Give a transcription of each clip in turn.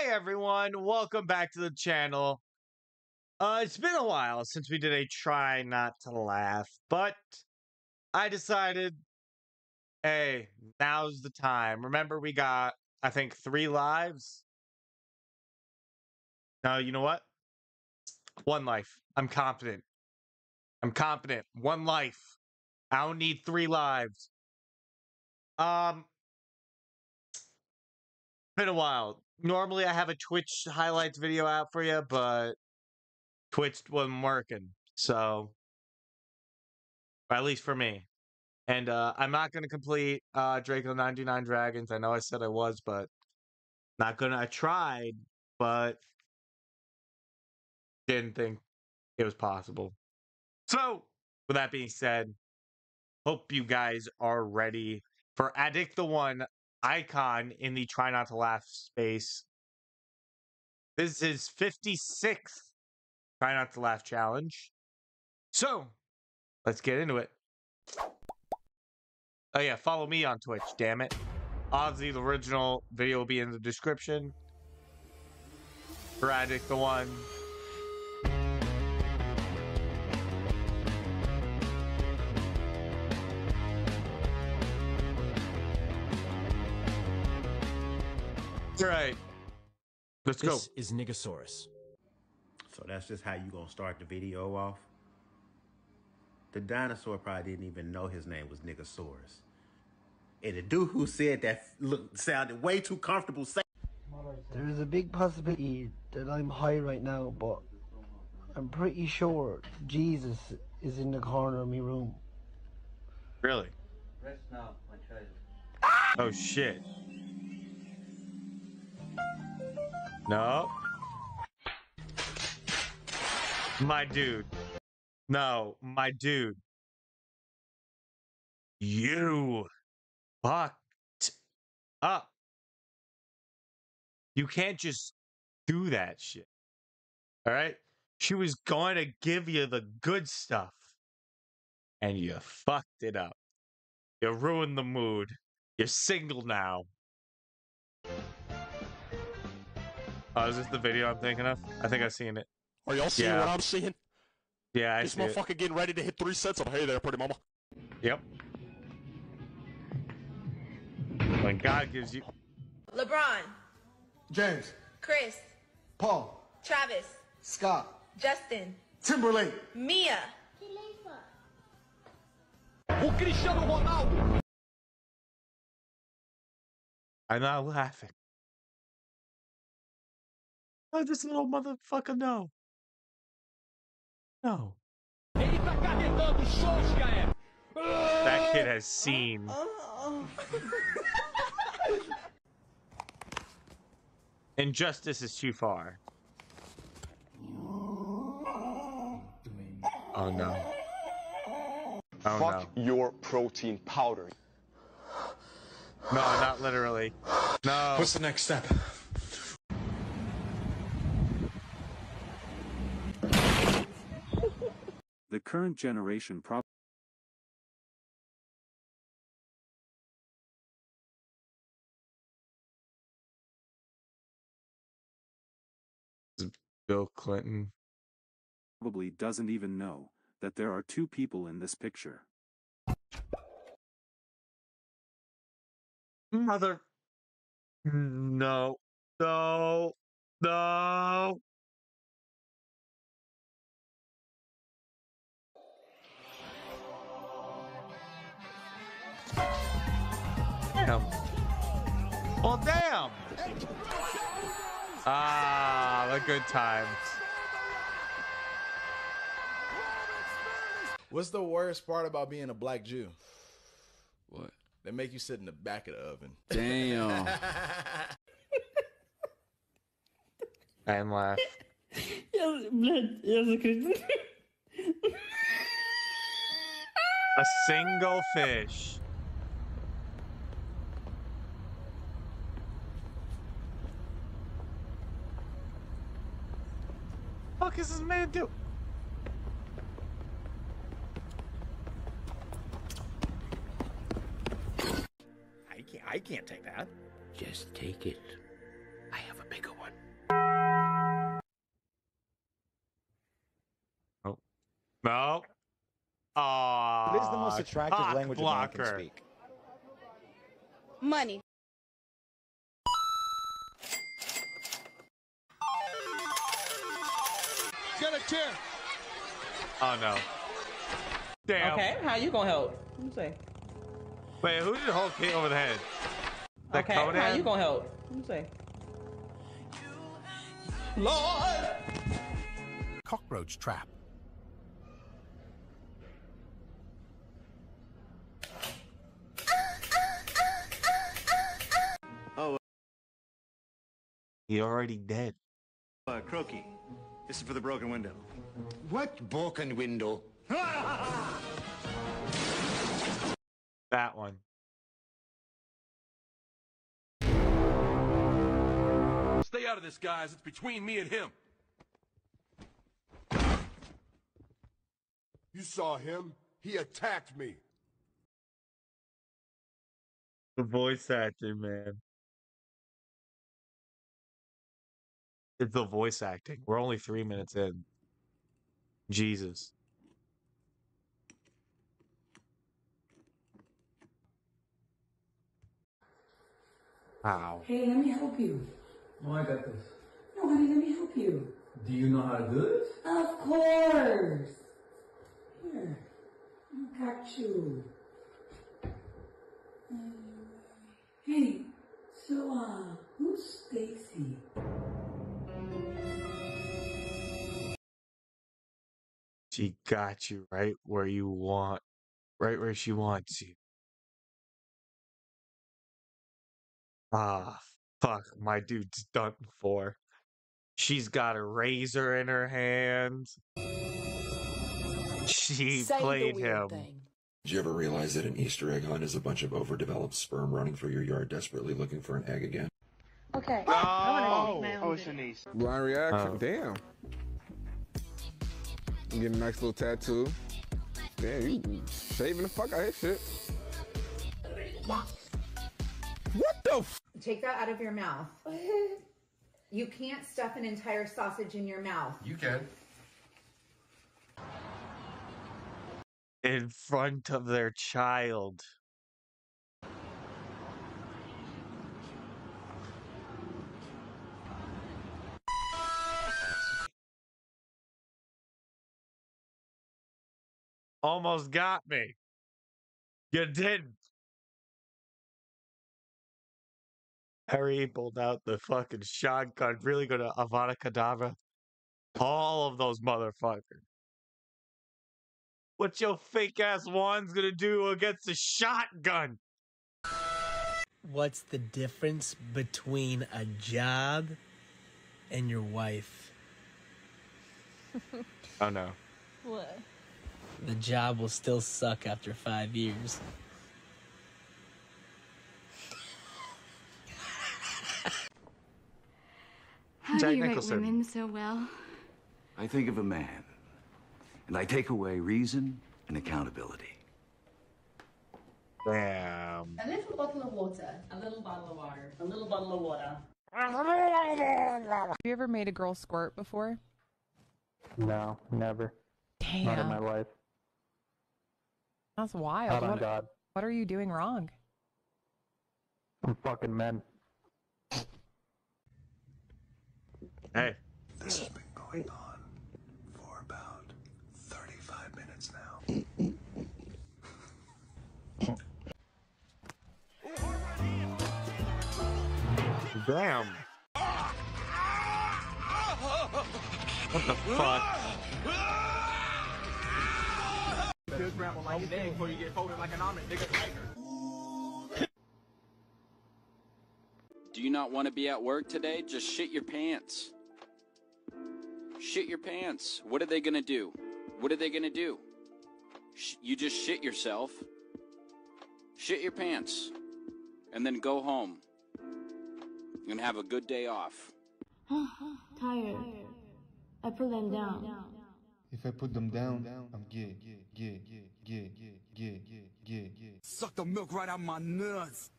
Hi everyone, welcome back to the channel. Uh, it's been a while since we did a try not to laugh, but I decided, hey, now's the time. Remember, we got I think three lives. No, you know what? One life. I'm confident. I'm confident. One life. I don't need three lives. Um, been a while. Normally, I have a Twitch highlights video out for you, but Twitch wasn't working. So, at least for me. And uh, I'm not going to complete uh, Draco 99 Dragons. I know I said I was, but not going to. I tried, but didn't think it was possible. So, with that being said, hope you guys are ready for Adik the One icon in the Try Not to Laugh space. This is 56th Try Not to Laugh challenge. So, let's get into it. Oh yeah, follow me on Twitch, damn it. Obviously, the original video will be in the description. For Adik the One. Right. Let's go. This is Nigersaurus. So that's just how you gonna start the video off? The dinosaur probably didn't even know his name was Nigersaurus. And the dude who said that look sounded way too comfortable saying There's a big possibility that I'm high right now, but I'm pretty sure Jesus is in the corner of my room. Really? Rest now, my child. Oh shit. No. My dude. No, my dude. You fucked up. You can't just do that shit. All right? She was going to give you the good stuff. And you fucked it up. You ruined the mood. You're single now. Oh, is this the video I'm thinking of? I think I've seen it. Are y'all seeing Yeah. what I'm seeing? Yeah, I this see it. motherfucker getting ready to hit three sets of hey there, pretty mama. Yep. When God gives you LeBron, James, Chris, Paul, Travis, Scott, Justin, Timberlake, Mia. O Cristiano Ronaldo! I'm not laughing. Oh, this little motherfucker no. No. Ele tá carregando Solskjaer! That kid has seen. Injustice is too far. Oh no. Oh Fuck your protein powder. no. No, not literally. No. What's the next step? Current generation prob Bill Clinton. probably doesn't even know that there are two people in this picture. Mother. No. No. No. damn. Well, damn. Ah, the good times. What's the worst part about being a black Jew? What? They make you sit in the back of the oven. Damn. I'm laugh. a single fish. fuck is this man do? I can't, I can't take that. Just take it. I have a bigger one. Oh. No. Aww, What is the most ah, attractive language blocker. a man can speak. Money. Get a chair. Oh no. Damn. Okay, how you gonna help? Let me see. Wait, who did Hulk hit over the head? That Okay, how you gonna help? Let me see. Lord! Cockroach trap. Oh. He already dead. Uh, Croaky, this is for the broken window. What broken window? That one. Stay out of this, guys. It's between me and him. You saw him. He attacked me. The voice acting, man. The voice acting. We're only three minutes in. Jesus. Wow. Hey, let me help you. Oh, I got this. No, honey, let me help you. Do you know how to do this? Of course. Here, I got you. Uh, hey, so, uh, who's Stacy? She got you right where you want, right where she wants you. Ah, fuck, my dude's done for. She's got a razor in her hand. She Say the played weird him. thing. Did you ever realize that an Easter egg hunt is a bunch of overdeveloped sperm running through your yard desperately looking for an egg again? Okay. Oh, oh, it's Shanice. Blind reaction. Oh. Damn. You get a nice little tattoo. Damn, you shaving the fuck out of his shit. What the f- Take that out of your mouth. You can't stuff an entire sausage in your mouth. You can. in front of their child. Almost got me. You didn't. Harry pulled out the fucking shotgun, really gonna uh, Avada Kedavra all of those motherfuckers. What your fake ass wand's gonna do against a shotgun? What's the difference between a job and your wife? Oh no. What? The job will still suck after five years. How Jack do you Nicholson. write women so well? I think of a man, and I take away reason and accountability. Damn. A little bottle of water. A little bottle of water. A little bottle of water. Have you ever made a girl squirt before? No, never. Damn. Not in my life. That's wild. Not on what, God. what are you doing wrong? I'm fucking men. Hey. This has been going on for about 35 minutes now. Damn. What the fuck? Just grab like a egg before you get folded like an omelet, nigga. Do you not want to be at work today? Just shit your pants. Shit your pants. What are they gonna do? What are they gonna do? Sh- you just shit yourself. Shit your pants. And then go home. And have a good day off. Tired. I put them down. If I put them down, I'm gay, gay, gay, gay, gay, gay, gay. Suck the milk right out my nuts.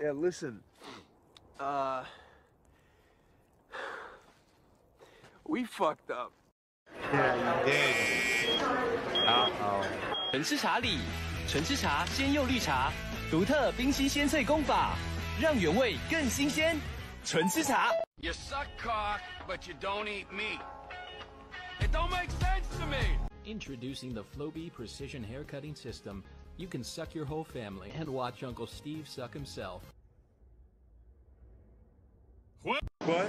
Yeah, listen. Uh, we fucked up. Yeah, you did. Uh oh. 橙吃茶里，橙吃茶，鲜柚绿茶。独特冰溪鲜萃功法，让原味更新鲜。纯吃茶。 You suck cock, but you don't eat meat. It don't make sense to me. Introducing the Flowbee Precision Haircutting System. You can suck your whole family and watch Uncle Steve suck himself. What? What?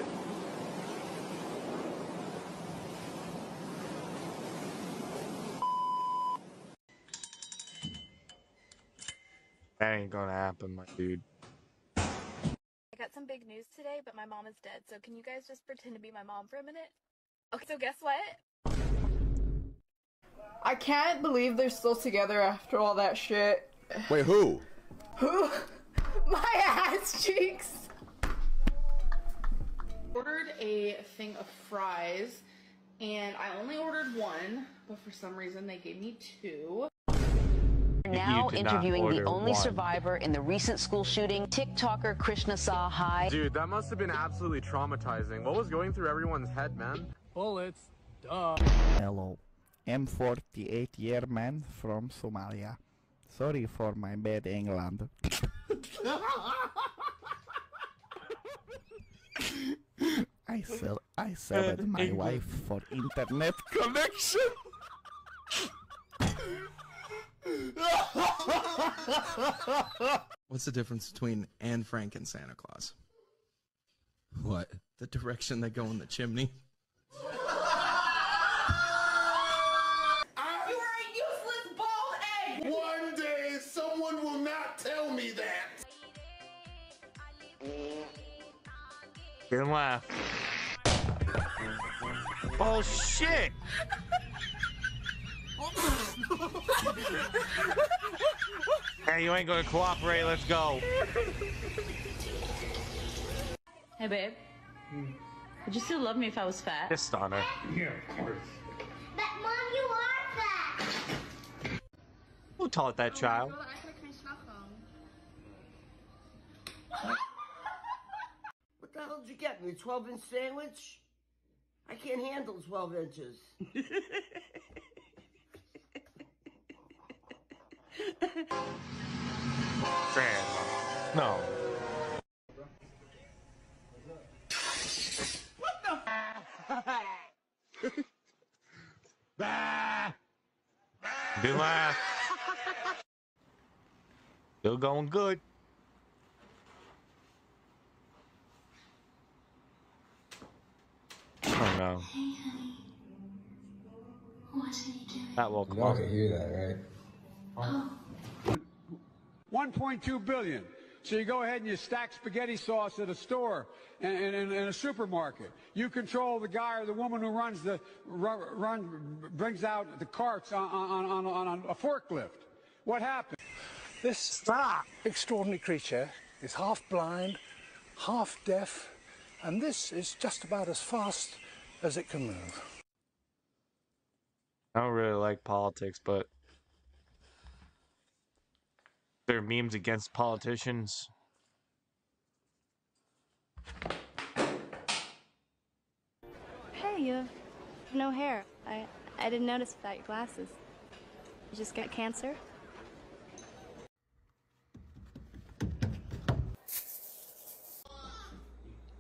That ain't gonna happen, my dude. I got some big news today, but my mom is dead. So can you guys just pretend to be my mom for a minute? Okay, so guess what? I can't believe they're still together after all that shit. Wait, who? Who? My ass cheeks. Ordered a thing of fries, and I only ordered one, but for some reason they gave me two. Now interviewing the only one. survivor in the recent school shooting, TikToker Krishna Sahay. Dude, that must have been absolutely traumatizing. What was going through everyone's head, man? Bullets. Duh. Hello, I'm 48 year man from Somalia. Sorry for my bad England. I sell I sold my England. wife for internet connection. What's the difference between Anne Frank and Santa Claus? What? The direction they go in the chimney. You are a useless bald egg! One day, someone will not tell me that. Didn't laugh. Oh shit! hey, you ain't gonna cooperate. Let's go. Hey, babe. Would you still love me if I was fat? Pissed on her. Yeah, of course. But mom, you are fat. Who taught that child? Oh, what the hell did you get me? A 12 inch sandwich? I can't handle 12 inches. Grandma. No. Didn't laugh. Still going good. Oh no. What are you doing? That will Y'all can hear that, right? 1.2 billion. So you go ahead and you stack spaghetti sauce at a store and in, in, in a supermarket. You control the guy or the woman who runs the run, run brings out the carts on, on, on, on a forklift. What happened? This extraordinary creature is half blind, half deaf, and this is just about as fast as it can move. I don't really like politics, but there are memes against politicians. Hey, you have no hair. I I didn't notice without your glasses. You just got cancer?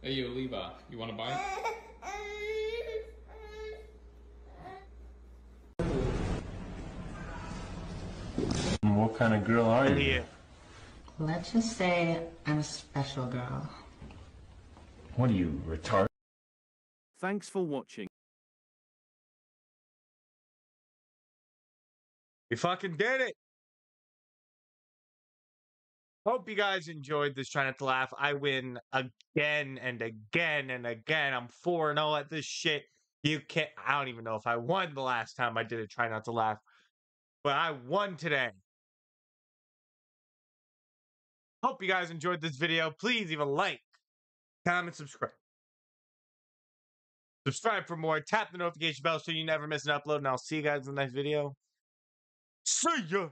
Hey, yo, Levi, you want to buy? What kind of girl are you? Idiot. Let's just say I'm a special girl. What are you, retarded? Thanks for watching. We fucking did it. Hope you guys enjoyed this Try Not to Laugh. I win again and again and again. I'm 4 0 at this shit. You can't, I don't even know if I won the last time I did it. Try Not to Laugh. But I won today. Hope you guys enjoyed this video. Please leave a like, comment, subscribe. Subscribe for more. Tap the notification bell so you never miss an upload. And I'll see you guys in the next video. See ya.